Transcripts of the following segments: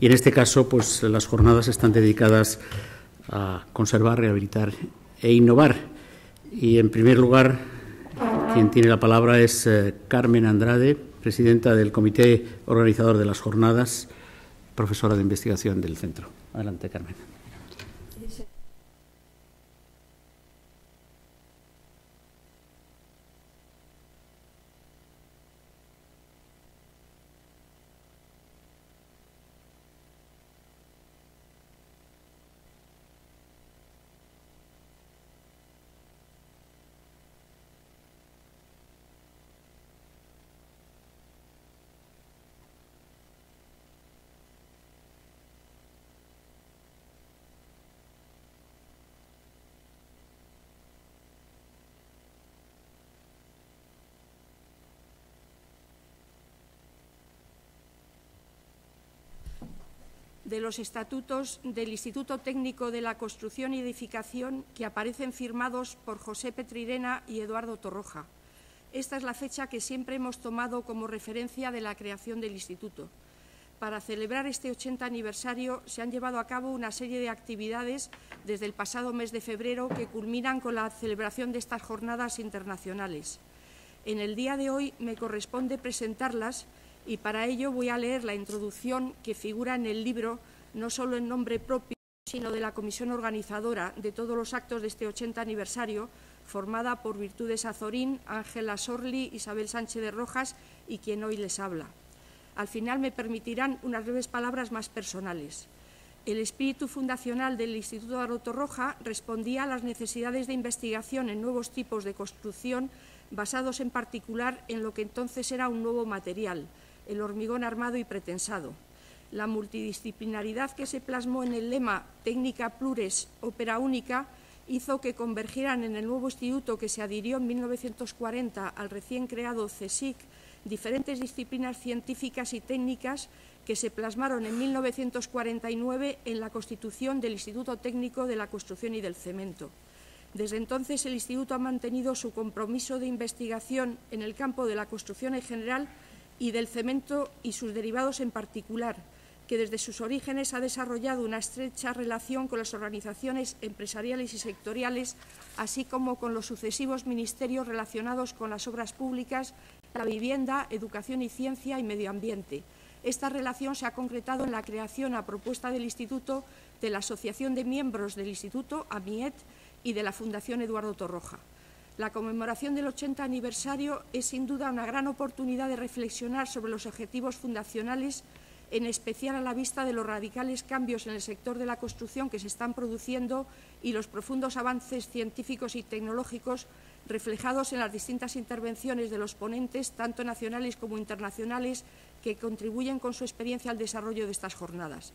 Y en este caso, pues las jornadas están dedicadas a conservar, rehabilitar e innovar. Y en primer lugar, quien tiene la palabra es eh, Carmen Andrade, presidenta del comité organizador de las jornadas, profesora de investigación del centro. Adelante, Carmen. De los estatutos del Instituto Técnico de la Construcción y Edificación que aparecen firmados por José Petrirena y Eduardo Torroja. Esta es la fecha que siempre hemos tomado como referencia de la creación del Instituto. Para celebrar este 80 aniversario se han llevado a cabo una serie de actividades desde el pasado mes de febrero que culminan con la celebración de estas jornadas internacionales. En el día de hoy me corresponde presentarlas y para ello voy a leer la introducción que figura en el libro, no solo en nombre propio, sino de la comisión organizadora de todos los actos de este 80 aniversario, formada por Virtudes Azorín, Ángela Sorli, Isabel Sánchez de Rojas y quien hoy les habla. Al final me permitirán unas breves palabras más personales. El espíritu fundacional del Instituto de Roja respondía a las necesidades de investigación en nuevos tipos de construcción basados en particular en lo que entonces era un nuevo material, el hormigón armado y pretensado. La multidisciplinaridad que se plasmó en el lema Técnica Plures, ópera única, hizo que convergieran en el nuevo instituto que se adhirió en 1940 al recién creado CSIC diferentes disciplinas científicas y técnicas que se plasmaron en 1949 en la constitución del Instituto Técnico de la Construcción y del Cemento. Desde entonces el Instituto ha mantenido su compromiso de investigación en el campo de la construcción en general y del cemento y sus derivados en particular, que desde sus orígenes ha desarrollado una estrecha relación con las organizaciones empresariales y sectoriales, así como con los sucesivos ministerios relacionados con las obras públicas, la vivienda, educación y ciencia y medio ambiente. Esta relación se ha concretado en la creación a propuesta del Instituto de la Asociación de Miembros del Instituto, AMIET, y de la Fundación Eduardo Torroja. La conmemoración del 80 aniversario es sin duda una gran oportunidad de reflexionar sobre los objetivos fundacionales, en especial a la vista de los radicales cambios en el sector de la construcción que se están produciendo y los profundos avances científicos y tecnológicos reflejados en las distintas intervenciones de los ponentes, tanto nacionales como internacionales, que contribuyen con su experiencia al desarrollo de estas jornadas.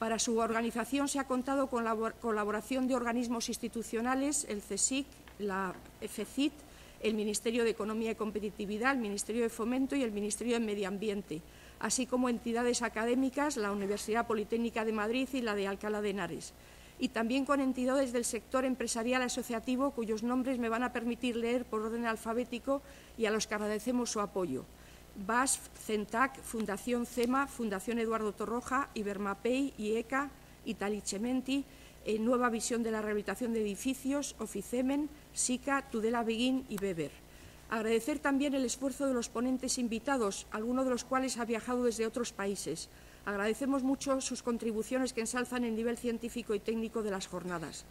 Para su organización se ha contado con la colaboración de organismos institucionales, el CSIC, la FECIT, el Ministerio de Economía y Competitividad, el Ministerio de Fomento y el Ministerio de Medio Ambiente, así como entidades académicas, la Universidad Politécnica de Madrid y la de Alcalá de Henares, y también con entidades del sector empresarial asociativo cuyos nombres me van a permitir leer por orden alfabético y a los que agradecemos su apoyo. BASF, CENTAC, Fundación CEMA, Fundación Eduardo Torroja, Ibermapei, IECA, Italicementi, en Nueva Visión de la Rehabilitación de Edificios, Oficemen, SICA, Tudela Beguín y Weber. Agradecer también el esfuerzo de los ponentes invitados, algunos de los cuales ha viajado desde otros países. Agradecemos mucho sus contribuciones que ensalzan el nivel científico y técnico de las jornadas.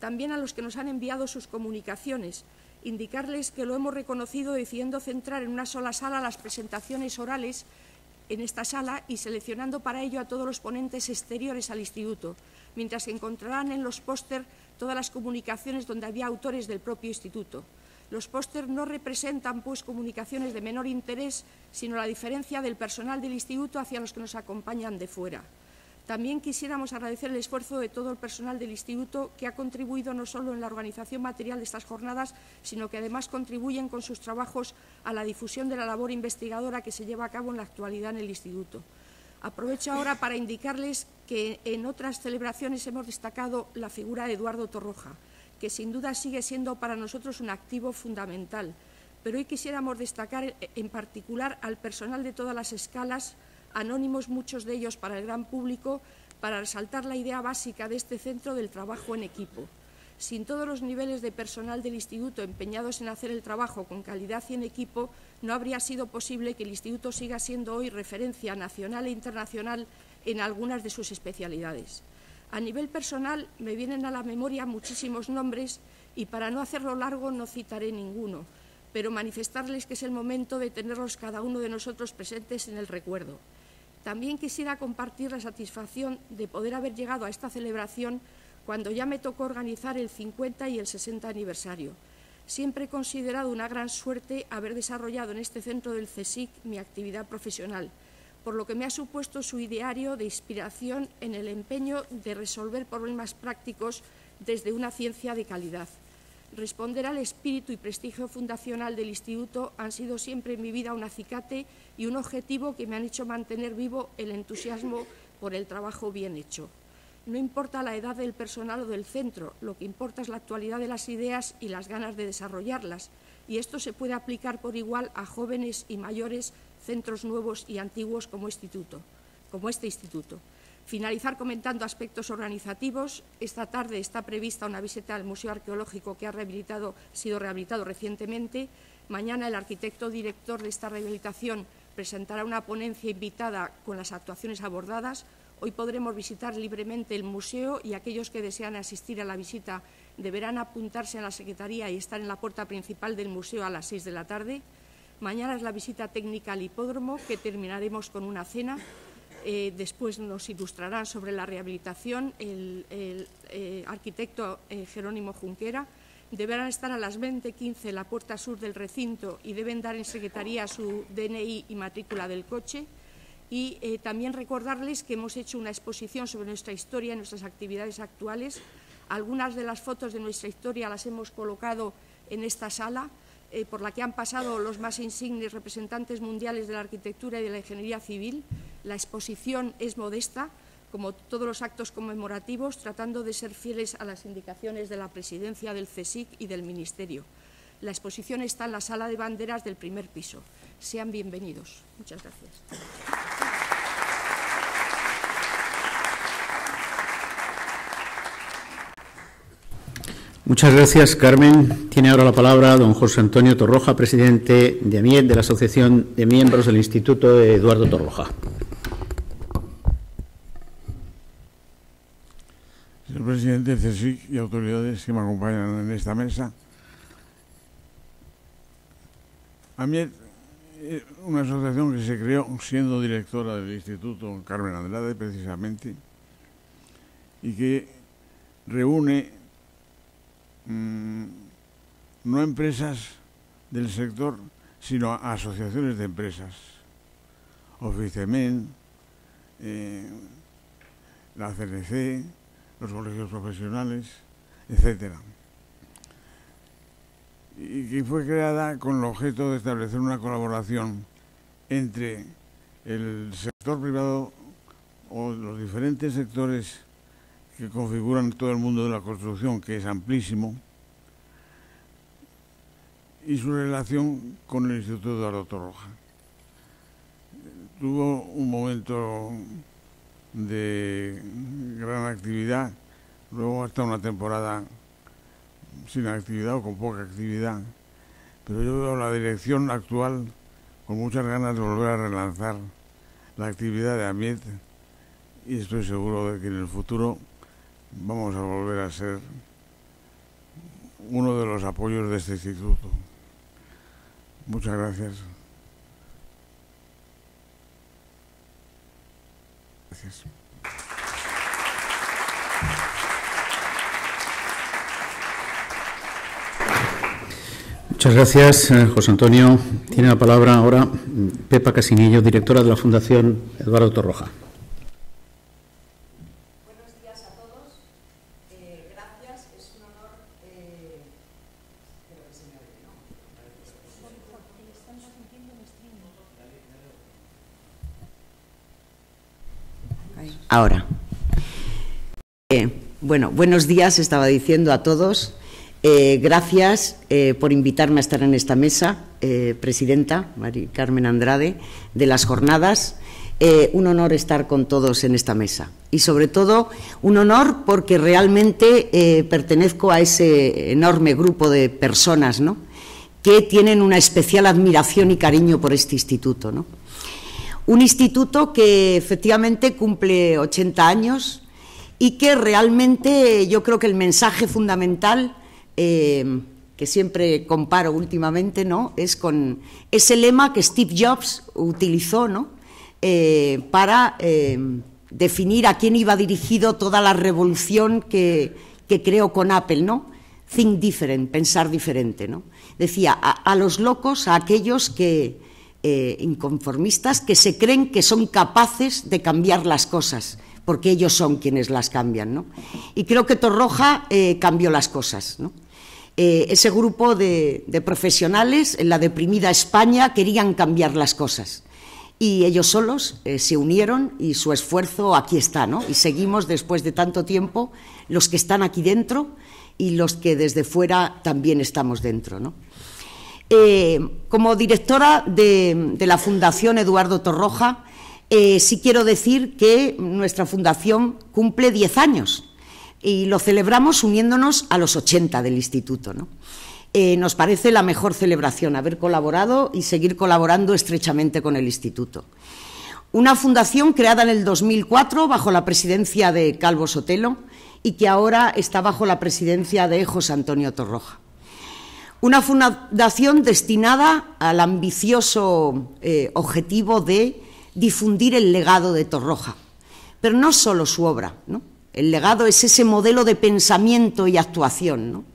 También a los que nos han enviado sus comunicaciones, indicarles que lo hemos reconocido decidiendo centrar en una sola sala las presentaciones orales en esta sala y seleccionando para ello a todos los ponentes exteriores al Instituto, mientras que encontrarán en los póster todas las comunicaciones donde había autores del propio instituto. Los póster no representan, pues, comunicaciones de menor interés, sino la diferencia del personal del instituto hacia los que nos acompañan de fuera. También quisiéramos agradecer el esfuerzo de todo el personal del Instituto que ha contribuido no solo en la organización material de estas jornadas, sino que además contribuyen con sus trabajos a la difusión de la labor investigadora que se lleva a cabo en la actualidad en el Instituto. Aprovecho ahora para indicarles que en otras celebraciones hemos destacado la figura de Eduardo Torroja, que sin duda sigue siendo para nosotros un activo fundamental. Pero hoy quisiéramos destacar en particular al personal de todas las escalas, anónimos muchos de ellos para el gran público, para resaltar la idea básica de este centro del trabajo en equipo. Sin todos los niveles de personal del Instituto empeñados en hacer el trabajo con calidad y en equipo, no habría sido posible que el Instituto siga siendo hoy referencia nacional e internacional en algunas de sus especialidades. A nivel personal me vienen a la memoria muchísimos nombres y para no hacerlo largo no citaré ninguno, pero manifestarles que es el momento de tenerlos cada uno de nosotros presentes en el recuerdo. También quisiera compartir la satisfacción de poder haber llegado a esta celebración cuando ya me tocó organizar el 50 y el 60 aniversario. Siempre he considerado una gran suerte haber desarrollado en este centro del CSIC mi actividad profesional, por lo que me ha supuesto su ideario de inspiración en el empeño de resolver problemas prácticos desde una ciencia de calidad. Responder al espíritu y prestigio fundacional del Instituto han sido siempre en mi vida un acicate y un objetivo que me han hecho mantener vivo el entusiasmo por el trabajo bien hecho. No importa la edad del personal o del centro, lo que importa es la actualidad de las ideas y las ganas de desarrollarlas, y esto se puede aplicar por igual a jóvenes y mayores, centros nuevos y antiguos como, instituto, como este instituto. Finalizar comentando aspectos organizativos. Esta tarde está prevista una visita al Museo Arqueológico que ha sido rehabilitado recientemente. Mañana el arquitecto director de esta rehabilitación presentará una ponencia invitada con las actuaciones abordadas. Hoy podremos visitar libremente el museo y aquellos que desean asistir a la visita deberán apuntarse en la Secretaría y estar en la puerta principal del museo a las seis de la tarde. Mañana es la visita técnica al hipódromo, que terminaremos con una cena. Eh, después nos ilustrarán sobre la rehabilitación el, eh, arquitecto eh, Jerónimo Junquera. Deberán estar a las 20.15 en la puerta sur del recinto y deben dar en secretaría su DNI y matrícula del coche y eh, también recordarles que hemos hecho una exposición sobre nuestra historia y nuestras actividades actuales. Algunas de las fotos de nuestra historia las hemos colocado en esta sala, eh, por la que han pasado los más insignes representantes mundiales de la arquitectura y de la ingeniería civil. La exposición es modesta, como todos los actos conmemorativos, tratando de ser fieles a las indicaciones de la presidencia del CSIC y del Ministerio. La exposición está en la sala de banderas del primer piso. Sean bienvenidos. Muchas gracias. Muchas gracias, Carmen. Tiene ahora la palabra don José Antonio Torroja, presidente de AMIET, de la Asociación de Miembros del Instituto de Eduardo Torroja. Señor presidente, CSIC y autoridades que me acompañan en esta mesa, AMIET es una asociación que se creó siendo directora del Instituto Carmen Andrade, precisamente, y que reúne Mm, no empresas del sector, sino asociaciones de empresas. Oficemen, eh, la CNC, los colegios profesionales, etcétera. Y que fue creada con el objeto de establecer una colaboración entre el sector privado o los diferentes sectores que configuran todo el mundo de la construcción, que es amplísimo, y su relación con el Instituto Eduardo Torroja. Tuvo un momento de gran actividad, luego hasta una temporada sin actividad o con poca actividad, pero yo veo la dirección actual con muchas ganas de volver a relanzar la actividad de AMIET y estoy seguro de que en el futuro vamos a volver a ser uno de los apoyos de este instituto. Muchas gracias. Gracias. Muchas gracias, eh, José Antonio. Tiene la palabra ahora Pepa Casinillo, directora de la Fundación Eduardo Torroja. Ahora. Eh, bueno, buenos días, estaba diciendo a todos. Eh, gracias eh, por invitarme a estar en esta mesa, presidenta Mari Carmen Andrade, de las jornadas. eh, un honor estar con todos en esta mesa. Y sobre todo, un honor porque realmente eh, pertenezco a ese enorme grupo de personas ¿no? que tienen una especial admiración y cariño por este instituto. ¿no? Un instituto que efectivamente cumple 80 años y que realmente yo creo que el mensaje fundamental eh, que siempre comparo últimamente, ¿no? Es con ese lema que Steve Jobs utilizó, ¿no? Eh, para eh, definir a quién iba dirigido toda la revolución que, creó con Apple, ¿no? Think different, pensar diferente, ¿no? Decía, a, los locos, a aquellos que, eh, inconformistas, que se creen que son capaces de cambiar las cosas, porque ellos son quienes las cambian, ¿no? Y creo que Torroja cambió las cosas, ¿no? Ese grupo de, profesionales en la deprimida España querían cambiar las cosas y ellos solos eh, se unieron y su esfuerzo aquí está, ¿no? Y seguimos después de tanto tiempo los que están aquí dentro y los que desde fuera también estamos dentro, ¿no? Eh, como directora de, la Fundación Eduardo Torroja, eh, sí quiero decir que nuestra fundación cumple 10 años y lo celebramos uniéndonos a los 80 del instituto, ¿no? Eh, nos parece la mejor celebración haber colaborado y seguir colaborando estrechamente con el Instituto. Una fundación creada en el 2004 bajo la presidencia de Calvo Sotelo y que ahora está bajo la presidencia de José Antonio Torroja. Una fundación destinada al ambicioso eh, objetivo de difundir el legado de Torroja, pero no solo su obra. El legado es ese modelo de pensamiento y actuación.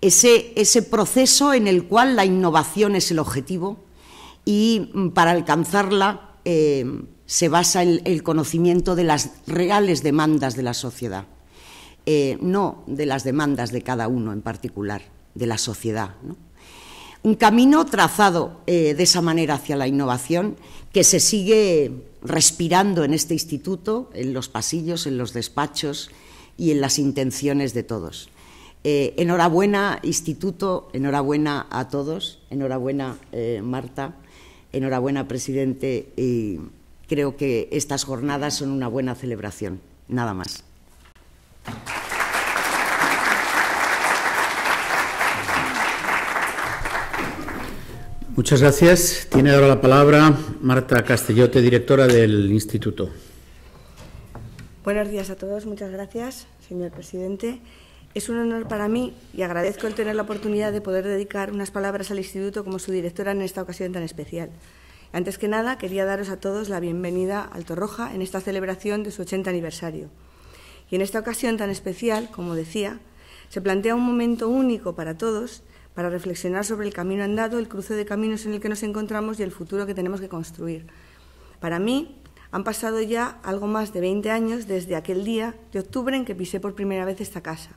ese, proceso en el cual la innovación es el objetivo y mm, para alcanzarla eh, se basa en el conocimiento de las reales demandas de la sociedad, eh, no de las demandas de cada uno en particular, de la sociedad. Un camino trazado eh, de esa manera hacia la innovación que se sigue respirando en este instituto, en los pasillos, en los despachos y en las intenciones de todos. Eh, enhorabuena, Instituto, enhorabuena a todos, enhorabuena, eh, Marta, enhorabuena, presidente, y creo que estas jornadas son una buena celebración. Nada más. Muchas gracias. Tiene ahora la palabra Marta Castellote, directora del Instituto. Buenos días a todos. Muchas gracias, señor presidente. Es un honor para mí y agradezco el tener la oportunidad de poder dedicar unas palabras al Instituto como su directora en esta ocasión tan especial. Antes que nada, quería daros a todos la bienvenida al Torroja en esta celebración de su 80 aniversario. Y en esta ocasión tan especial, como decía, se plantea un momento único para todos para reflexionar sobre el camino andado, el cruce de caminos en el que nos encontramos y el futuro que tenemos que construir. Para mí, han pasado ya algo más de 20 años desde aquel día de octubre en que pisé por primera vez esta casa.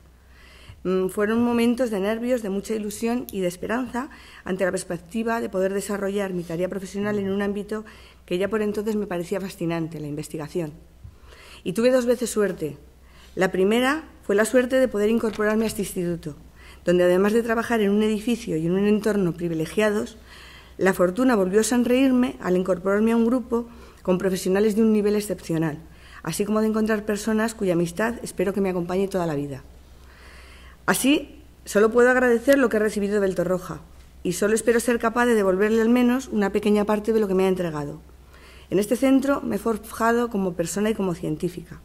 Mm, fueron momentos de nervios, de mucha ilusión y de esperanza ante la perspectiva de poder desarrollar mi tarea profesional en un ámbito que ya por entonces me parecía fascinante, la investigación. Y tuve dos veces suerte. La primera fue la suerte de poder incorporarme a este instituto, donde además de trabajar en un edificio y en un entorno privilegiados, la fortuna volvió a sonreírme al incorporarme a un grupo con profesionales de un nivel excepcional, así como de encontrar personas cuya amistad espero que me acompañe toda la vida. Así, solo puedo agradecer lo que he recibido del Torroja y solo espero ser capaz de devolverle al menos una pequeña parte de lo que me ha entregado. En este centro me he forjado como persona y como científica.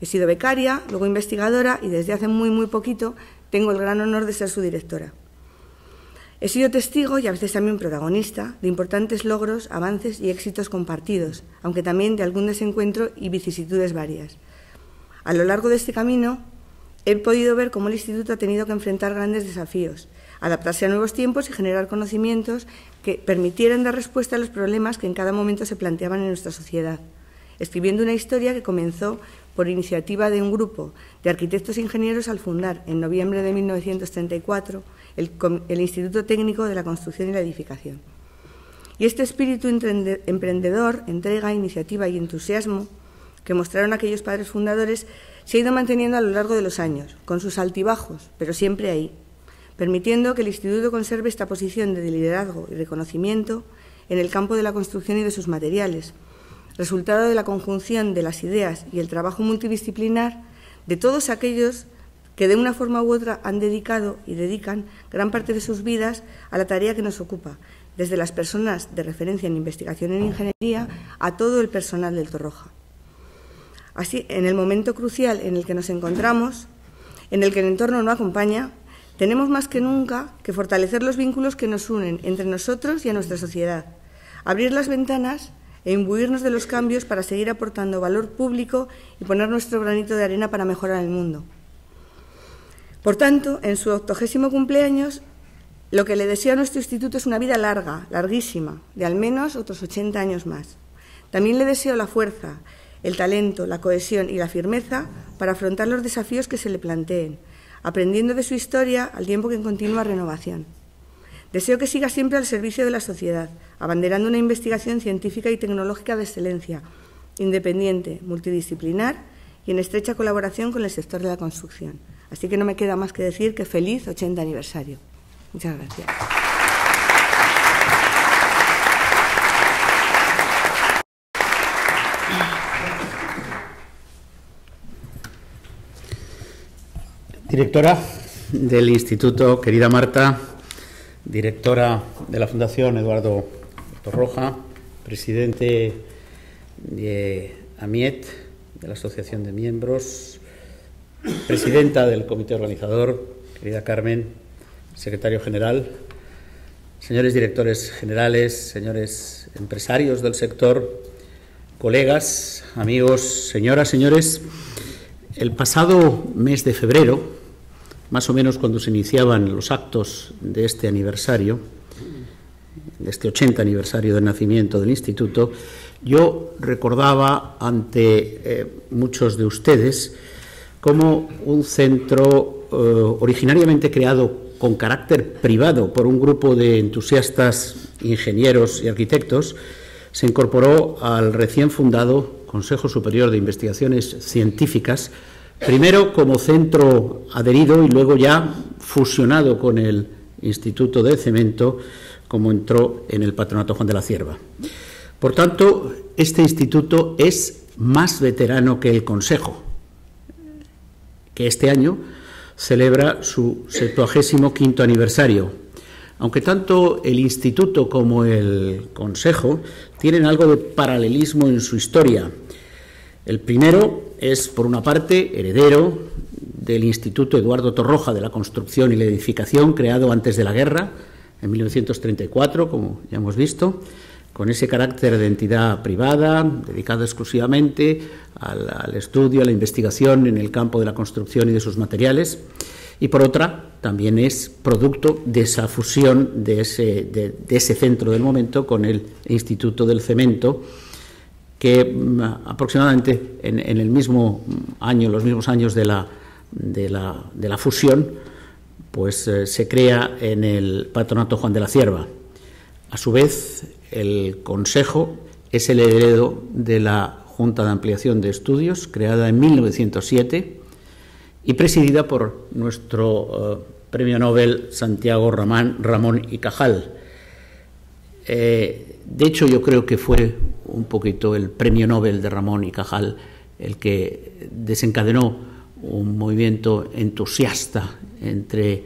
He sido becaria, luego investigadora y desde hace muy, muy poquito tengo el gran honor de ser su directora. He sido testigo y a veces también protagonista de importantes logros, avances y éxitos compartidos, aunque también de algún desencuentro y vicisitudes varias. A lo largo de este camino he podido ver cómo el Instituto ha tenido que enfrentar grandes desafíos, adaptarse a nuevos tiempos y generar conocimientos que permitieran dar respuesta a los problemas que en cada momento se planteaban en nuestra sociedad, escribiendo una historia que comenzó por iniciativa de un grupo de arquitectos e ingenieros al fundar, en noviembre de 1934, el, el Instituto Técnico de la Construcción y la Edificación. Y este espíritu emprendedor, entrega, iniciativa y entusiasmo que mostraron aquellos padres fundadores se ha ido manteniendo a lo largo de los años, con sus altibajos, pero siempre ahí, permitiendo que el Instituto conserve esta posición de liderazgo y reconocimiento en el campo de la construcción y de sus materiales, resultado de la conjunción de las ideas y el trabajo multidisciplinar de todos aquellos que de una forma u otra han dedicado y dedican gran parte de sus vidas a la tarea que nos ocupa, desde las personas de referencia en investigación en ingeniería a todo el personal del Torroja. Así, en el momento crucial en el que nos encontramos, en el que el entorno no acompaña, tenemos más que nunca que fortalecer los vínculos que nos unen entre nosotros y a nuestra sociedad, abrir las ventanas e imbuirnos de los cambios para seguir aportando valor público y poner nuestro granito de arena para mejorar el mundo. Por tanto, en su octogésimo cumpleaños, lo que le deseo a nuestro instituto es una vida larga, larguísima, de al menos otros 80 años más. También le deseo la fuerza, el talento, la cohesión y la firmeza para afrontar los desafíos que se le planteen, aprendiendo de su historia al tiempo que en continua renovación. Deseo que siga siempre al servicio de la sociedad, abanderando una investigación científica y tecnológica de excelencia, independiente, multidisciplinar y en estrecha colaboración con el sector de la construcción. Así que no me queda más que decir que feliz 80 aniversario. Muchas gracias. Directora del Instituto, querida Marta, directora de la Fundación Eduardo Torroja, presidente de AMIET, de la Asociación de Miembros, presidenta del Comité Organizador, querida Carmen, secretario general, señores directores generales, señores empresarios del sector, colegas, amigos, señoras, señores, el pasado mes de febrero, más o menos cuando se iniciaban los actos de este aniversario, de este 80 aniversario del nacimiento del instituto, yo recordaba ante eh, muchos de ustedes como un centro eh, originariamente creado con carácter privado por un grupo de entusiastas ingenieros y arquitectos, se incorporó al recién fundado Consejo Superior de Investigaciones Científicas, primero como centro adherido y luego ya fusionado con el Instituto de Cemento, como entró en el Patronato Juan de la Cierva. Por tanto, este instituto es más veterano que el Consejo, que este año celebra su 75 aniversario. Aunque tanto el Instituto como el Consejo tienen algo de paralelismo en su historia. El primero es, por una parte, heredero del Instituto Eduardo Torroja de la Construcción y la Edificación, creado antes de la guerra, en 1934, como ya hemos visto, con ese carácter de entidad privada, dedicada exclusivamente al, estudio, a la investigación en el campo de la construcción y de sus materiales, y por otra, también es producto de esa fusión de ese centro del momento con el Instituto del Cemento, que mm, aproximadamente en, el mismo año, los mismos años de la, de la, fusión, pues eh, se crea en el Patronato Juan de la Cierva. A su vez, el Consejo es el heredero de la Junta de Ampliación de Estudios, creada en 1907 y presidida por nuestro eh, Premio Nobel Santiago Ramán, Ramón y Cajal. Eh, de hecho, yo creo que fue un poquito el Premio Nobel de Ramón y Cajal el que desencadenó un movimiento entusiasta entre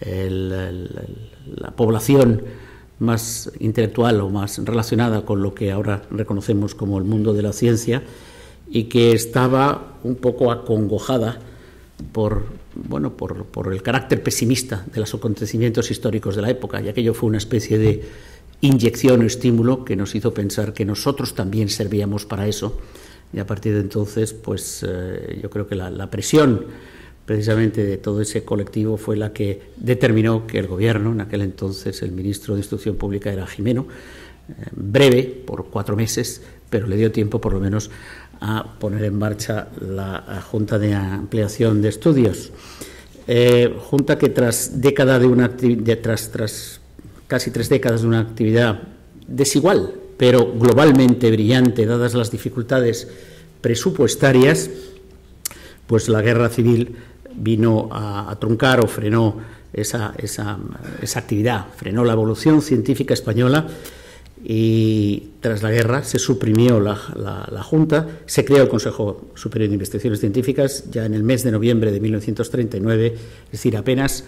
la población más intelectual o más relacionada con lo que ahora reconocemos como el mundo de la ciencia y que estaba un poco acongojada por, bueno, por, por el carácter pesimista de los acontecimientos históricos de la época, y aquello fue una especie de inyección o estímulo que nos hizo pensar que nosotros también servíamos para eso. Y a partir de entonces, pues eh, yo creo que la, presión precisamente de todo ese colectivo fue la que determinó que el gobierno, en aquel entonces el ministro de Instrucción Pública era Jimeno, eh, breve, por cuatro meses, pero le dio tiempo por lo menos a poner en marcha la Junta de Ampliación de Estudios. Eh, junta que tras década de una tras, tras casi tres décadas de una actividad desigual, pero globalmente brillante, dadas las dificultades presupuestarias, pues la guerra civil vino a, truncar o frenó esa, esa, actividad, frenó la evolución científica española y tras la guerra se suprimió la, la, Junta, se creó el Consejo Superior de Investigaciones Científicas ya en el mes de noviembre de 1939, es decir, apenas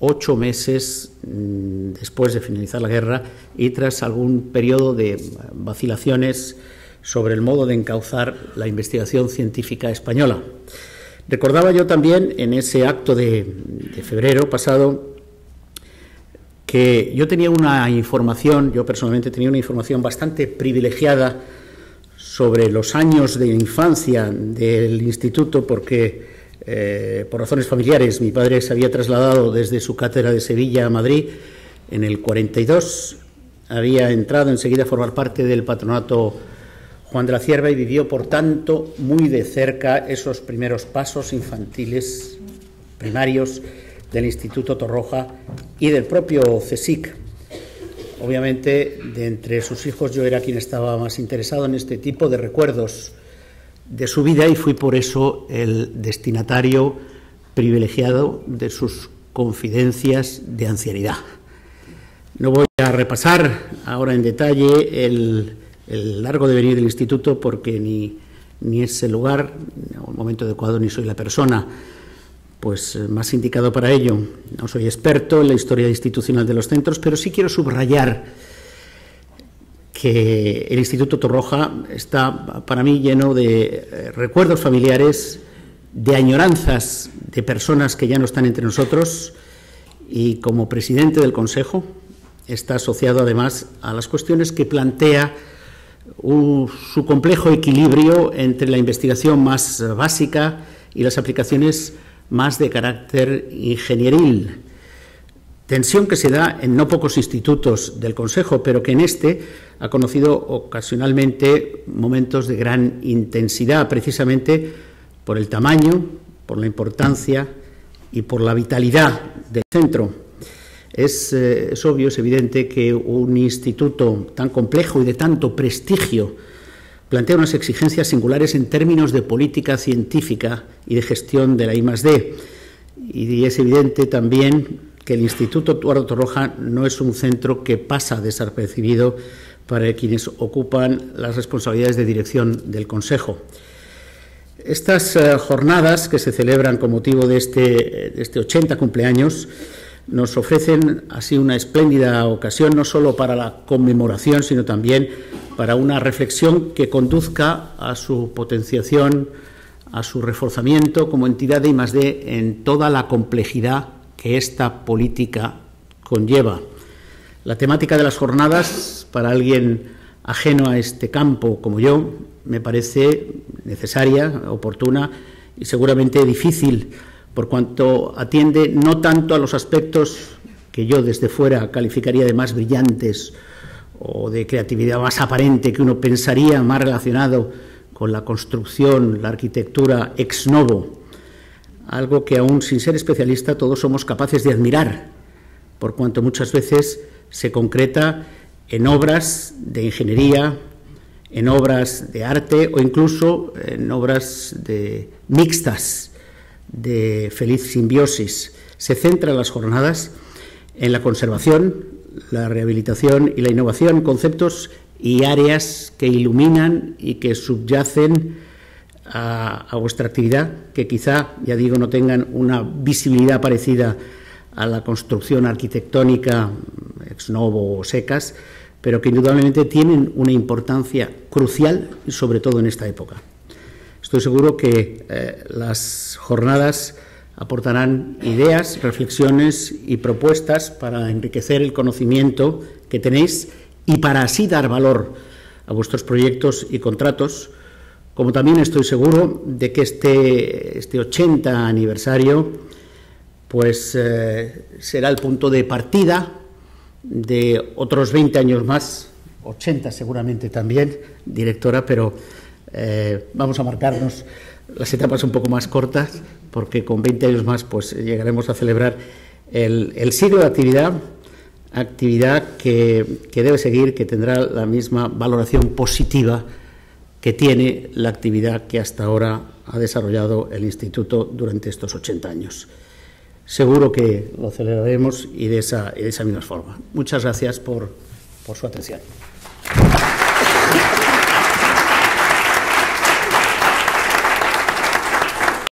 ocho meses mm, después de finalizar la guerra y tras algún periodo de vacilaciones sobre el modo de encauzar la investigación científica española. Recordaba yo también en ese acto de, de febrero pasado que yo tenía una información, yo personalmente tenía una información bastante privilegiada sobre los años de infancia del instituto, porque eh, por razones familiares mi padre se había trasladado desde su cátedra de Sevilla a Madrid en el 42, había entrado enseguida a formar parte del patronato Juan de la Cierva y vivió, por tanto, muy de cerca esos primeros pasos infantiles primarios del Instituto Torroja y del propio CSIC. Obviamente, de entre sus hijos yo era quien estaba más interesado en este tipo de recuerdos de su vida y fui por eso el destinatario privilegiado de sus confidencias de ancianidad. No voy a repasar ahora en detalle el, largo devenir del instituto porque ni, ni es el lugar, o el momento adecuado, ni soy la persona pues eh, más indicado para ello. No soy experto en la historia institucional de los centros, pero sí quiero subrayar que el Instituto Torroja está para mí lleno de eh, recuerdos familiares, de añoranzas de personas que ya no están entre nosotros y como presidente del Consejo está asociado además a las cuestiones que plantea su complejo equilibrio entre la investigación más básica y las aplicaciones más de carácter ingenieril. Tensión que se da en no pocos institutos del Consejo, pero que en este ha conocido ocasionalmente momentos de gran intensidad, precisamente por el tamaño, por la importancia y por la vitalidad del centro. Es, eh, obvio, es evidente que un instituto tan complejo y de tanto prestigio plantea unas exigencias singulares en términos de política científica y de gestión de la I+D. Y es evidente también que el Instituto Eduardo Torroja no es un centro que pasa desapercibido para quienes ocupan las responsabilidades de dirección del Consejo. Estas eh, jornadas que se celebran con motivo de este, este 80 cumpleaños nos ofrecen así una espléndida ocasión no solo para la conmemoración, sino también para una reflexión que conduzca a su potenciación, a su reforzamiento como entidad de I+D en toda la complejidad que esta política conlleva. La temática de las jornadas, para alguien ajeno a este campo como yo, me parece necesaria, oportuna y seguramente difícil, por cuanto atiende no tanto a los aspectos que yo desde fuera calificaría de más brillantes o de creatividad más aparente que uno pensaría más relacionado con la construcción, la arquitectura ex novo, algo que aún sin ser especialista todos somos capaces de admirar, por cuanto muchas veces se concreta en obras de ingeniería, en obras de arte o incluso en obras de mixtas de feliz simbiosis. Se centra las jornadas en la conservación, la rehabilitación y la innovación, conceptos y áreas que iluminan y que subyacen a, vuestra actividad, que quizá, ya digo, no tengan una visibilidad parecida a la construcción arquitectónica ex novo o secas, pero que indudablemente tienen una importancia crucial, sobre todo en esta época. Estoy seguro que eh, las jornadas aportarán ideas, reflexiones y propuestas para enriquecer el conocimiento que tenéis y para así dar valor a vuestros proyectos y contratos, como también estoy seguro de que este, este 80 aniversario pues, eh, será el punto de partida de otros 20 años más, 80 seguramente también, directora, pero eh, vamos a marcarnos las etapas un poco más cortas, porque con 20 años más pues llegaremos a celebrar el, siglo de actividad, actividad que, que, debe seguir, que tendrá la misma valoración positiva que tiene la actividad que hasta ahora ha desarrollado el Instituto durante estos 80 años. Seguro que lo celebraremos y de esa, de esa misma forma. Muchas gracias por, por su atención.